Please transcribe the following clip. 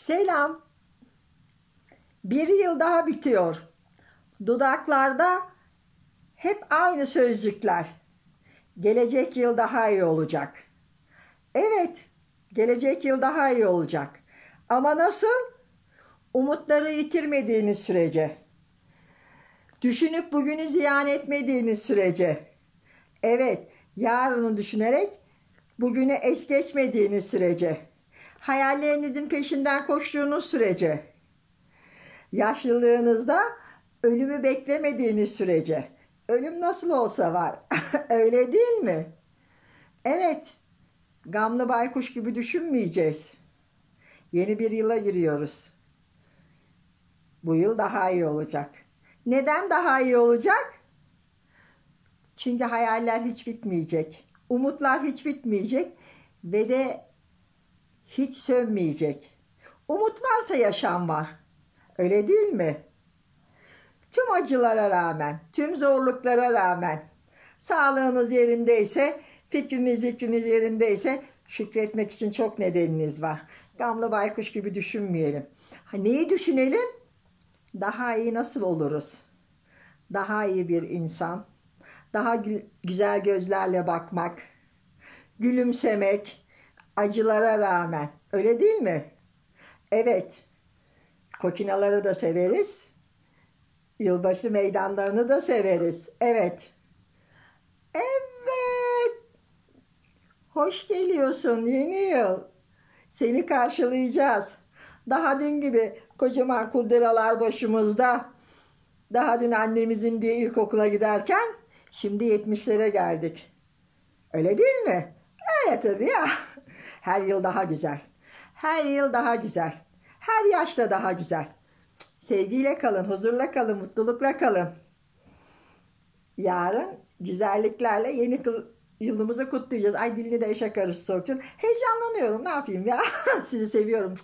Selam. Bir yıl daha bitiyor. Dudaklarda hep aynı sözcükler. Gelecek yıl daha iyi olacak. Evet, gelecek yıl daha iyi olacak. Ama nasıl? Umutları yitirmediğiniz sürece. Düşünüp bugünü ziyan etmediğiniz sürece. Evet, yarını düşünerek bugünü es geçmediğiniz sürece. Hayallerinizin peşinden koştuğunuz sürece. Yaşlılığınızda ölümü beklemediğiniz sürece. Ölüm nasıl olsa var. Öyle değil mi? Evet. Gamlı baykuş gibi düşünmeyeceğiz. Yeni bir yıla giriyoruz. Bu yıl daha iyi olacak. Neden daha iyi olacak? Çünkü hayaller hiç bitmeyecek. Umutlar hiç bitmeyecek ve de hiç sönmeyecek. Umut varsa yaşam var. Öyle değil mi? Tüm acılara rağmen, tüm zorluklara rağmen sağlığınız yerindeyse, fikriniz, zikriniz yerindeyse şükretmek için çok nedeniniz var. Gamlı baykuş gibi düşünmeyelim. Ha, neyi düşünelim? Daha iyi nasıl oluruz? Daha iyi bir insan, daha gü- güzel gözlerle bakmak, gülümsemek, acılara rağmen. Öyle değil mi? Evet. Kokinaları da severiz. Yılbaşı meydanlarını da severiz. Evet. Evet. Hoş geliyorsun yeni yıl. Seni karşılayacağız. Daha dün gibi kocaman kurdelalar başımızda. Daha dün annemizin diye ilkokula giderken şimdi 70'lere geldik. Öyle değil mi? Öyle tabii ya. Her yıl daha güzel. Her yıl daha güzel. Her yaşta daha güzel. Sevgiyle kalın, huzurla kalın, mutlulukla kalın. Yarın güzelliklerle yeni yılımızı kutlayacağız. Ay dilini de eşek arısı soksun. Heyecanlanıyorum ne yapayım ya. Sizi seviyorum.